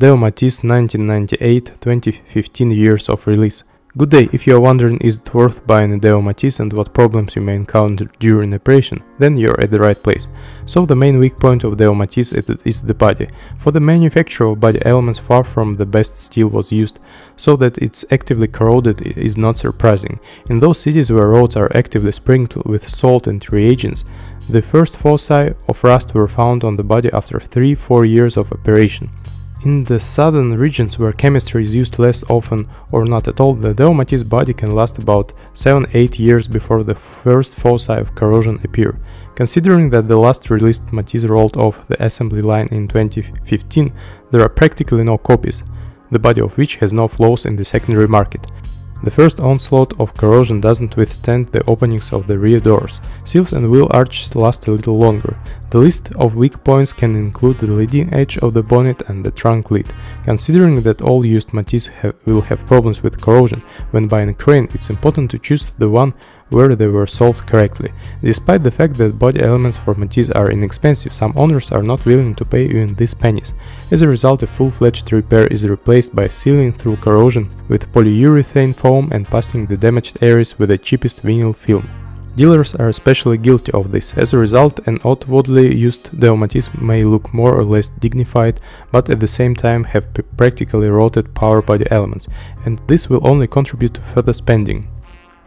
Daewoo Matiz 1998-2015 years of release. Good day, if you are wondering is it worth buying a Daewoo Matiz and what problems you may encounter during operation, then you're at the right place. So the main weak point of Daewoo Matiz is the body. For the manufacture of body elements far from the best steel was used, so that it's actively corroded is not surprising. In those cities where roads are actively sprinkled with salt and reagents, the first foci of rust were found on the body after 3-4 years of operation. In the southern regions where chemistry is used less often or not at all, the Daewoo body can last about 7-8 years before the first foci of corrosion appear. Considering that the last released Matiz rolled off the assembly line in 2015, there are practically no copies, the body of which has no flaws in the secondary market. The first onslaught of corrosion doesn't withstand the openings of the rear doors. Seals and wheel arches last a little longer. The list of weak points can include the leading edge of the bonnet and the trunk lid. Considering that all used Matiz have, will have problems with corrosion when buying a crane, it's important to choose the one where they were solved correctly. Despite the fact that body elements for Matiz are inexpensive, some owners are not willing to pay even these pennies. As a result, a full-fledged repair is replaced by sealing through corrosion with polyurethane foam and pasting the damaged areas with the cheapest vinyl film. Dealers are especially guilty of this. As a result, an outwardly used Daewoo may look more or less dignified, but at the same time have practically rotted power body elements, and this will only contribute to further spending.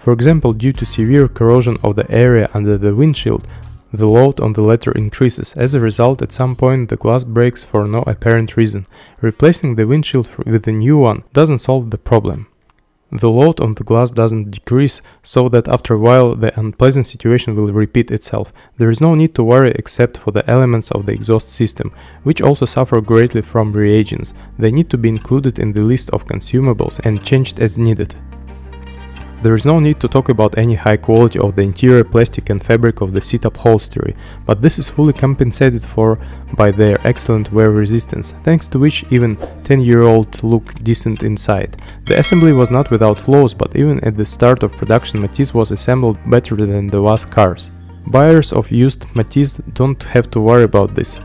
For example, due to severe corrosion of the area under the windshield, the load on the latter increases. As a result, at some point the glass breaks for no apparent reason. Replacing the windshield with a new one doesn't solve the problem. The load on the glass doesn't decrease, so that after a while the unpleasant situation will repeat itself. There is no need to worry except for the elements of the exhaust system, which also suffer greatly from reagents. They need to be included in the list of consumables and changed as needed. There is no need to talk about any high quality of the interior plastic and fabric of the seat upholstery, but this is fully compensated for by their excellent wear resistance, thanks to which even 10-year-old look decent inside. The assembly was not without flaws, but even at the start of production Matiz was assembled better than the last cars. Buyers of used Matiz don't have to worry about this.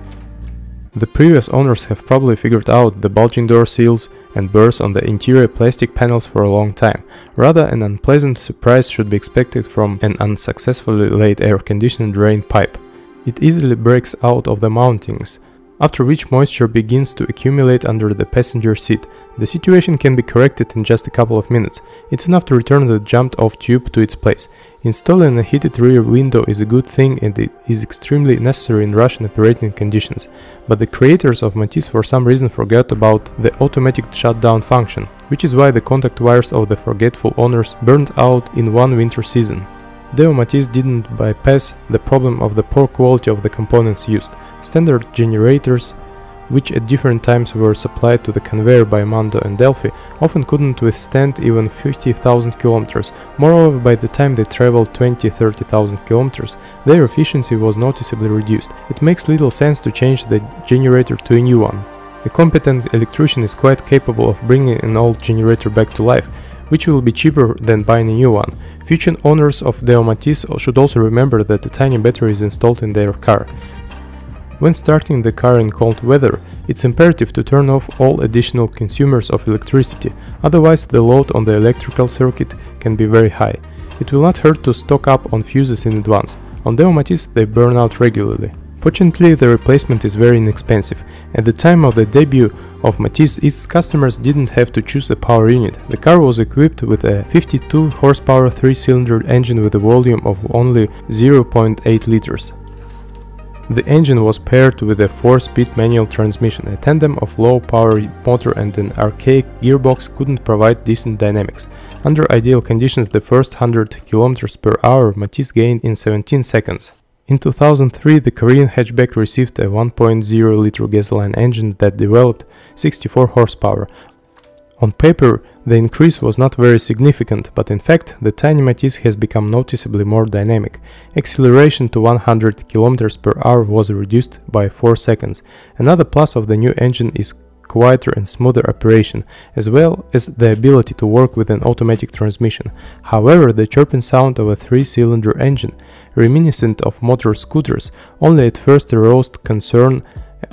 The previous owners have probably figured out the bulging door seals and burrs on the interior plastic panels for a long time. Rather, an unpleasant surprise should be expected from an unsuccessfully laid air conditioning drain pipe. It easily breaks out of the mountings, after which moisture begins to accumulate under the passenger seat. The situation can be corrected in just a couple of minutes. It's enough to return the jumped off tube to its place. Installing a heated rear window is a good thing and it is extremely necessary in Russian operating conditions, but the creators of Matiz for some reason forgot about the automatic shutdown function, which is why the contact wires of the forgetful owners burned out in one winter season. Daewoo Matiz didn't bypass the problem of the poor quality of the components used. Standard generators, which at different times were supplied to the conveyor by Mando and Delphi, often couldn't withstand even 50,000 kilometers. Moreover, by the time they traveled 20-30,000 kilometers, their efficiency was noticeably reduced. It makes little sense to change the generator to a new one. A competent electrician is quite capable of bringing an old generator back to life, which will be cheaper than buying a new one. Future owners of Daewoo Matiz should also remember that a tiny battery is installed in their car. When starting the car in cold weather, it's imperative to turn off all additional consumers of electricity, otherwise the load on the electrical circuit can be very high. It will not hurt to stock up on fuses in advance. On Daewoo Matiz they burn out regularly. Fortunately, the replacement is very inexpensive. At the time of the debut of Matiz, its customers didn't have to choose a power unit. The car was equipped with a 52 horsepower 3-cylinder engine with a volume of only 0.8 liters. The engine was paired with a 4-speed manual transmission. A tandem of low-power motor and an archaic gearbox couldn't provide decent dynamics. Under ideal conditions, the first 100 km per hour Matiz gained in 17 seconds. In 2003, the Korean hatchback received a 1.0-liter gasoline engine that developed 64 horsepower. On paper, the increase was not very significant, but in fact, the tiny Matiz has become noticeably more dynamic. Acceleration to 100 km per hour was reduced by 4 seconds. Another plus of the new engine is quieter and smoother operation, as well as the ability to work with an automatic transmission. However, the chirping sound of a three-cylinder engine, reminiscent of motor scooters, only at first aroused concern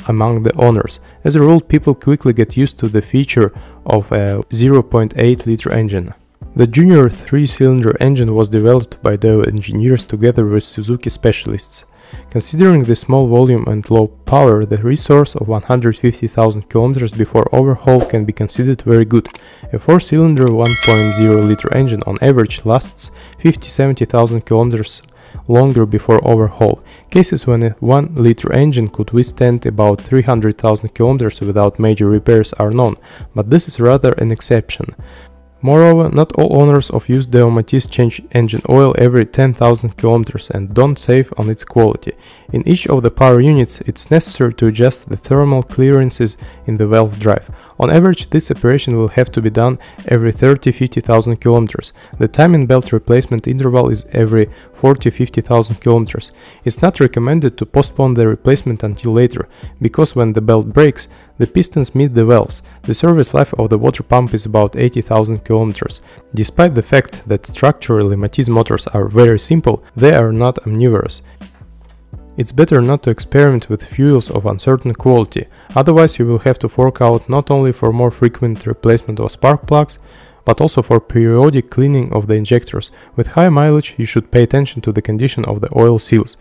among the owners. As a rule, people quickly get used to the feature of a 0.8 liter engine. The Junior 3-cylinder engine was developed by Daewoo engineers together with Suzuki specialists. Considering the small volume and low power, the resource of 150,000 km before overhaul can be considered very good. A 4-cylinder 1.0 liter engine on average lasts 50-70,000 km longer before overhaul. Cases when a 1 liter engine could withstand about 300,000 km without major repairs are known, but this is rather an exception. Moreover, not all owners of used Daewoo Matiz change engine oil every 10,000 km and don't save on its quality. In each of the power units, it's necessary to adjust the thermal clearances in the valve drive. On average, this operation will have to be done every 30-50,000 km. The timing belt replacement interval is every 40-50,000 km. It's not recommended to postpone the replacement until later, because when the belt breaks, the pistons meet the valves. The service life of the water pump is about 80,000 km. Despite the fact that structurally Matiz motors are very simple, they are not omnivorous. It's better not to experiment with fuels of uncertain quality, otherwise you will have to fork out not only for more frequent replacement of spark plugs, but also for periodic cleaning of the injectors. With high mileage you should pay attention to the condition of the oil seals.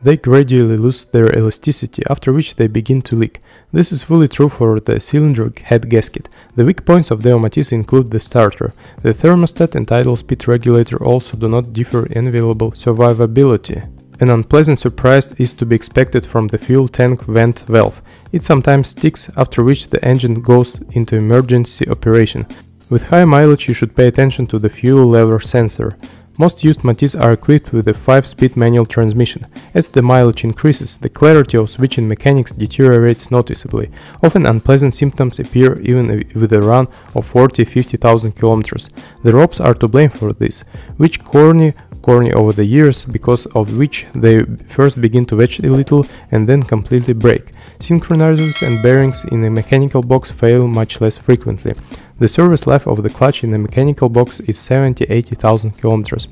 They gradually lose their elasticity, after which they begin to leak. This is fully true for the cylinder head gasket. The weak points of Daewoo Matiz include the starter. The thermostat and idle speed regulator also do not differ in available survivability. An unpleasant surprise is to be expected from the fuel tank vent valve. It sometimes sticks, after which the engine goes into emergency operation. With high mileage you should pay attention to the fuel lever sensor. Most used Matiz are equipped with a 5-speed manual transmission. As the mileage increases, the clarity of switching mechanics deteriorates noticeably. Often unpleasant symptoms appear even with a run of 40-50,000 km. The ropes are to blame for this, which corny corny over the years, because of which they first begin to wedge a little and then completely break. Synchronizers and bearings in a mechanical box fail much less frequently. The service life of the clutch in the mechanical box is 70-80,000 km.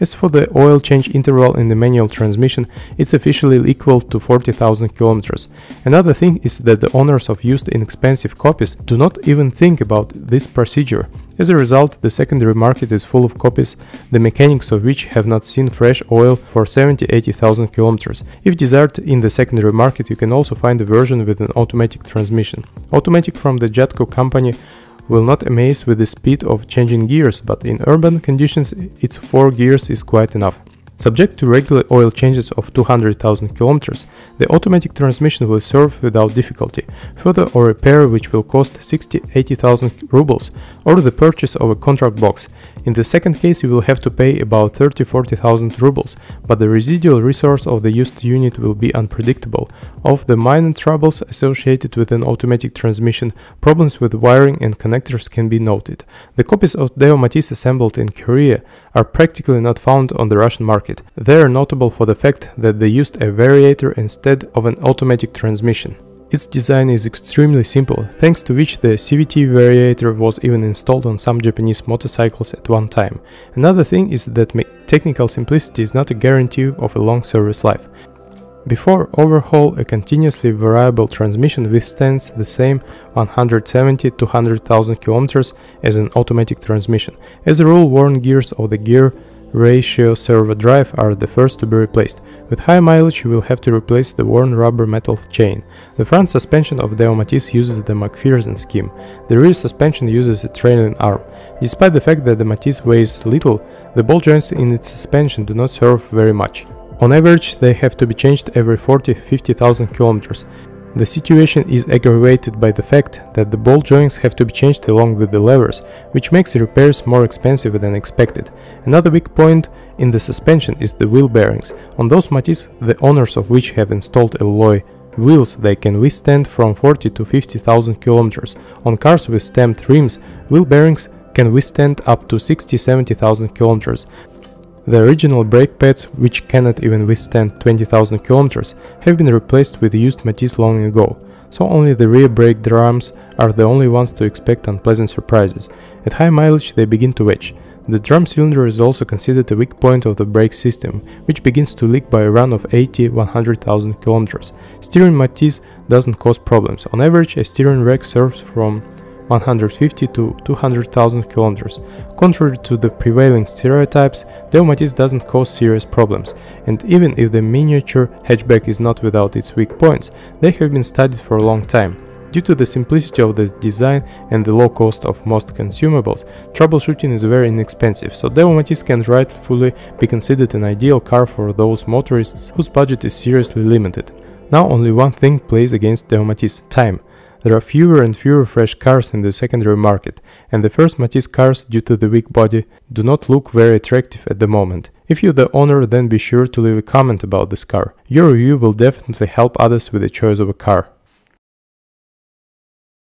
As for the oil change interval in the manual transmission, it's officially equal to 40,000 km. Another thing is that the owners of used inexpensive copies do not even think about this procedure. As a result, the secondary market is full of copies, the mechanics of which have not seen fresh oil for 70-80,000 km. If desired in the secondary market, you can also find a version with an automatic transmission. Automatic from the Jatco company will not amaze with the speed of changing gears, but in urban conditions its 4 gears is quite enough. Subject to regular oil changes of 200,000 km, the automatic transmission will serve without difficulty, further or repair which will cost 60-80,000 rubles, or the purchase of a contract box. In the second case you will have to pay about 30-40,000 rubles, but the residual resource of the used unit will be unpredictable. Of the minor troubles associated with an automatic transmission, problems with wiring and connectors can be noted. The copies of Daewoo Matiz assembled in Korea are practically not found on the Russian market. They are notable for the fact that they used a variator instead of an automatic transmission. Its design is extremely simple, thanks to which the CVT variator was even installed on some Japanese motorcycles at one time. Another thing is that technical simplicity is not a guarantee of a long service life. Before overhaul, a continuously variable transmission withstands the same 170 to 100,000 km as an automatic transmission. As a rule, worn gears of the gear ratio servo drive are the first to be replaced. With high mileage you will have to replace the worn rubber metal chain. The front suspension of the Matiz uses the McPherson scheme. The rear suspension uses a trailing arm. Despite the fact that the Matiz weighs little, the ball joints in its suspension do not serve very much. On average, they have to be changed every 40-50,000 kilometers. The situation is aggravated by the fact that the ball joints have to be changed along with the levers, which makes repairs more expensive than expected. Another weak point in the suspension is the wheel bearings. On those Matiz, the owners of which have installed alloy wheels, they can withstand from 40 to 50,000 kilometers. On cars with stamped rims, wheel bearings can withstand up to 60-70,000 kilometers. The original brake pads, which cannot even withstand 20,000 km, have been replaced with used Matiz long ago, so only the rear brake drums are the only ones to expect unpleasant surprises. At high mileage they begin to wedge. The drum cylinder is also considered a weak point of the brake system, which begins to leak by a run of 80-100,000 km. Steering Matiz doesn't cause problems. On average, a steering rack serves from 150 to 200,000 kilometers. Contrary to the prevailing stereotypes, the Matiz doesn't cause serious problems, and even if the miniature hatchback is not without its weak points, they have been studied for a long time. Due to the simplicity of the design and the low cost of most consumables, troubleshooting is very inexpensive, so Daewoo Matiz can rightfully be considered an ideal car for those motorists whose budget is seriously limited. Now only one thing plays against Daewoo Matiz, time. There are fewer and fewer fresh cars in the secondary market, and the first Matiz cars, due to the weak body, do not look very attractive at the moment. If you're the owner, then be sure to leave a comment about this car. Your review will definitely help others with the choice of a car.